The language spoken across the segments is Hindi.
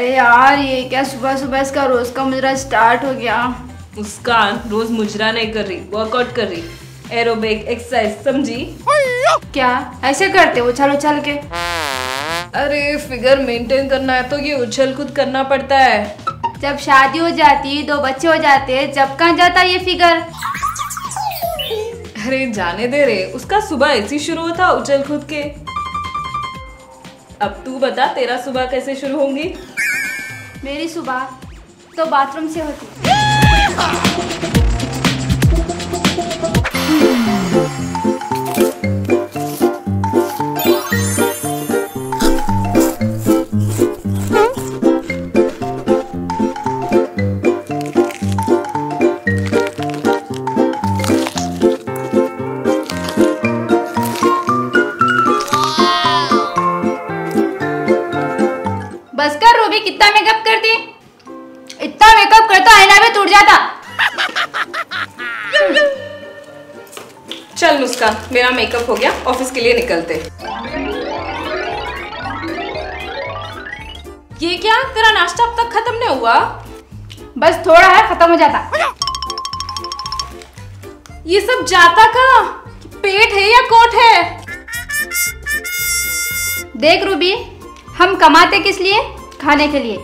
अरे यार ये क्या सुबह सुबह इसका रोज का मुजरा स्टार्ट हो गया? उसका रोज मुजरा नहीं कर रही वर्कआउट कर रही। एरोबिक एक्सरसाइज समझी? क्या? ऐसे करते उछल उछल के? अरे फिगर मेंटेन करना है तो ये उछल कूद करना पड़ता है। जब शादी हो जाती दो बच्चे हो जाते जब कहाँ जाता ये फिगर अरे जाने दे रे उसका सुबह ऐसी शुरू होता उछल कूद के। अब तू बता तेरा सुबह कैसे शुरू होंगी? मेरी सुबह तो बाथरूम से होती। बस कर रूबी कितना मेकअप करती? इतना मेकअप करता आईना भी टूट जाता। चल मुस्कान मेरा मेकअप हो गया ऑफ़िस के लिए निकलते। ये क्या? तेरा नाश्ता अब तक खत्म नहीं हुआ? बस थोड़ा है खत्म हो जाता। ये सब जाता का पेट है या कोट है? देख रूबी हम कमाते किस लिए? खाने के लिए।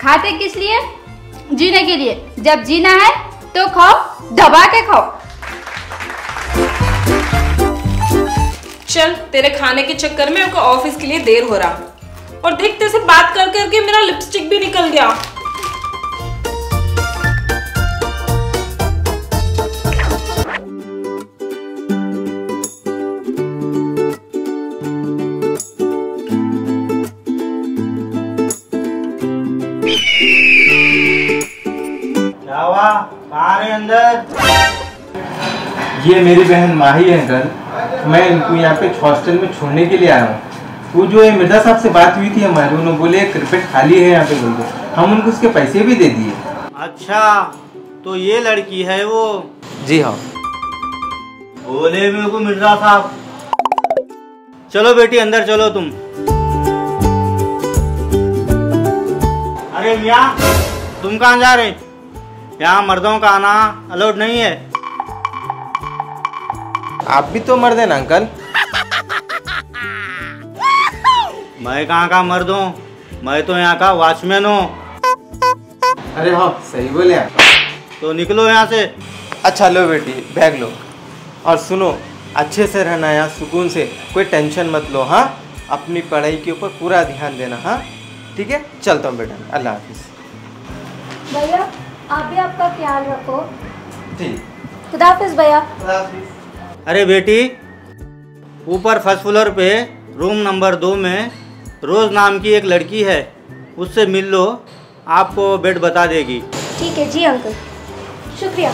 खाते किस लिए? जीने के लिए। जब जीना है तो खाओ, दबा के खाओ। चल, तेरे खाने के चक्कर में ऑफ़िस के लिए देर हो रहा। और देखते से बात कर करके मेरा लिपस्टिक भी निकल गया। कहाँ अंदर। ये मेरी बहन माही है अंकल। मैं इनको यहाँ पे हॉस्टल में छोड़ने के लिए आया हूँ। वो जो है मिर्ज़ा साहब से बात हुई थी हमारी उन्होंने बोले क्रिकेट खाली है यहाँ पे बोल के हम उनको उसके पैसे भी दे दिए। अच्छा तो ये लड़की है वो? जी हाँ। बोले मेरे को मिर्ज़ा साहब। चलो बेटी अंदर चलो तुम। अरे मियाँ तुम कहाँ जा रहे? यहाँ मर्दों का आना अलाउड नहीं है। आप भी तो मर्द हैं ना अंकल? मैं कहाँ का मर्द हूँ? मैं तो यहाँ का वॉचमैन हूँ। अरे हाँ सही बोले आप। तो निकलो यहाँ से। अच्छा लो बेटी बैग लो। और सुनो अच्छे से रहना यहाँ सुकून से कोई टेंशन मत लो हाँ? अपनी पढ़ाई के ऊपर पूरा ध्यान देना हाँ? ठीक है? चलता हूँ बेटा अल्लाह हाफिज़। भैया आप भी आपका ख्याल रखो। ठीक खुदाफिज भैया। अरे बेटी ऊपर फ़र्स्ट फ्लोर पे रूम नंबर दो में रोज नाम की एक लड़की है उससे मिल लो आपको बेड बता देगी। ठीक है जी अंकल। शुक्रिया।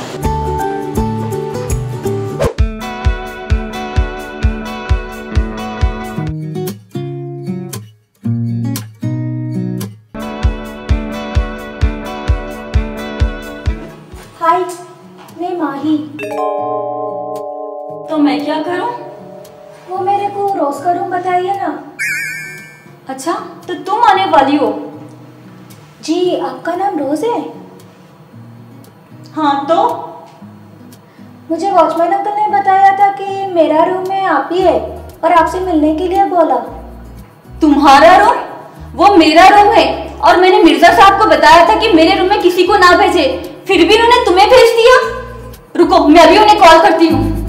बताइए ना। अच्छा तो तुम आने वाली हो। जी, आपका नाम रोज है? हाँ तो? मुझे वॉचमैन अंकल ने बताया था कि मेरा रूम में आप ही है और आपसे मिलने के लिए बोला। तुम्हारा रूम वो मेरा रूम है और मैंने मिर्ज़ा साहब को बताया था कि मेरे रूम में किसी को ना भेजे। फिर भी उन्होंने तुम्हें भेज दिया? रुको, मैं अभी उन्हें कॉल करती हूँ।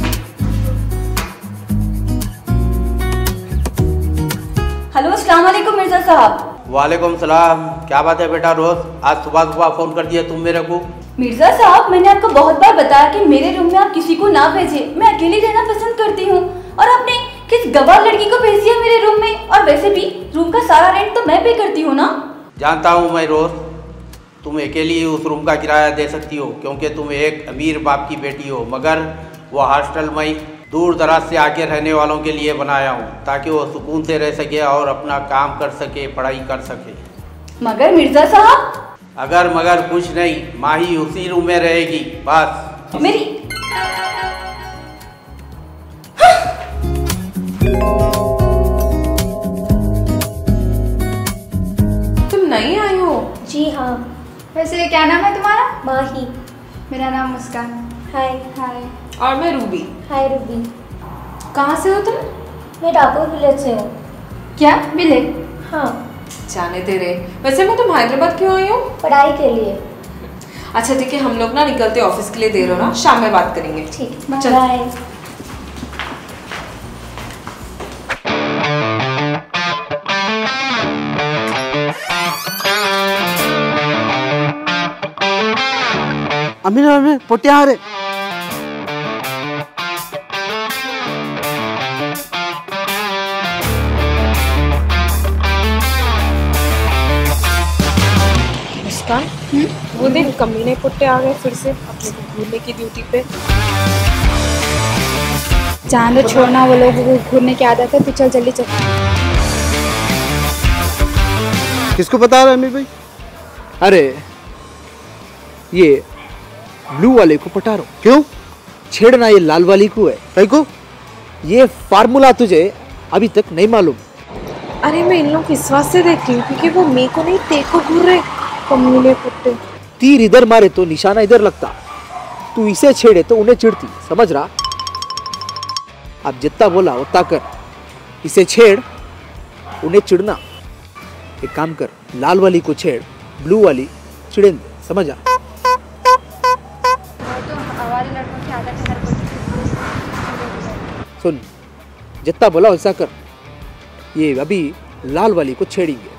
हेलो अस्सलाम वालेकुम मिर्ज़ा साहब। वालेकुम सलाम। क्या बात है बेटा रोज? आज सुबह सुबह फ़ोन कर दिया तुम मेरे को। मिर्ज़ा साहब मैंने आपको बहुत बार बताया कि मेरे रूम में आप किसी को ना भेजे। मैं अकेली रहना पसंद करती हूँ। और आपने किस गवार लड़की को भेज दिया मेरे रूम में? और वैसे भी रूम का सारा रेंट तो मैं पे करती हूँ ना? जानता हूँ मैं रोज। तुम अकेली उस रूम का किराया दे सकती हो क्योंकि तुम एक अमीर बाप की बेटी हो मगर वो हॉस्टल मैं दूर दराज से आके रहने वालों के लिए बनाया हूँ ताकि वो सुकून से रह सके और अपना काम कर सके पढ़ाई कर सके। मगर मिर्ज़ा साहब? अगर मगर कुछ नहीं माही उसी रूम में रहेगी बस। मेरी तुम नहीं आई हो? जी हाँ। वैसे क्या नाम है तुम्हारा? माही। मेरा नाम मुस्कान। हाय हाय। और मैं रूबी। हाय रूबी। कहाँ से हो तुम? मैं डाकोर विलेज से हूँ। क्या? विलेज हाँ। जाने तेरे वैसे मैं तुम हैदराबाद क्यों आई हूँ? पढ़ाई के लिए। अच्छा ठीक है हम लोग ना निकलते ऑफ़िस के लिए देर हो ना हम्म। शाम में बात करेंगे। ठीक। बाय। अमीन पोटिया रे मुस्कान वो दिन कमीने पुट्टे आ गए फिर से अपने को घूरने की ड्यूटी पे। जहाँ तो छोड़ना वो लोगों को घूरने की आदत है तू चल जल्दी चल। किसको बता रहा है अमीर भाई? अरे ये ब्लू वाले को पटा रहा हूँ। क्यों? छेड़ना ये लाल वाली को है। कहीं को ये फार्मूला तुझे अभी तक नहीं मालूम। अरे मैं इन लोग विश्वास से देख रही हूँ क्योंकि वो मेरे को नहीं तेरे को घूर रहे। कमीने पुट्टे तीर इधर मारे तो निशाना इधर लगता। तू इसे छेड़े तो उन्हें चिढ़ती, समझ रहा? अब जितना बोला, उतना कर। इसे छेड़, उन्हें चिढ़ना। एक काम कर, लाल वाली को छेड़, ब्लू वाली चिड़ें दे समझा सुन, जितना बोला, वैसा कर। ये अभी लाल वाली को छेड़ेंगे।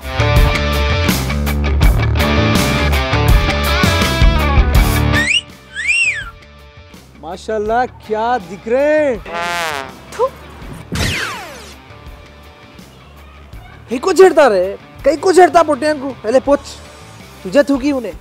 माशाल्लाह क्या दिख रहे हैं? को छेड़ता रे कहीं को छेड़ता पोटियाँ को। पहले पूछ तुझे थूकी उन्हें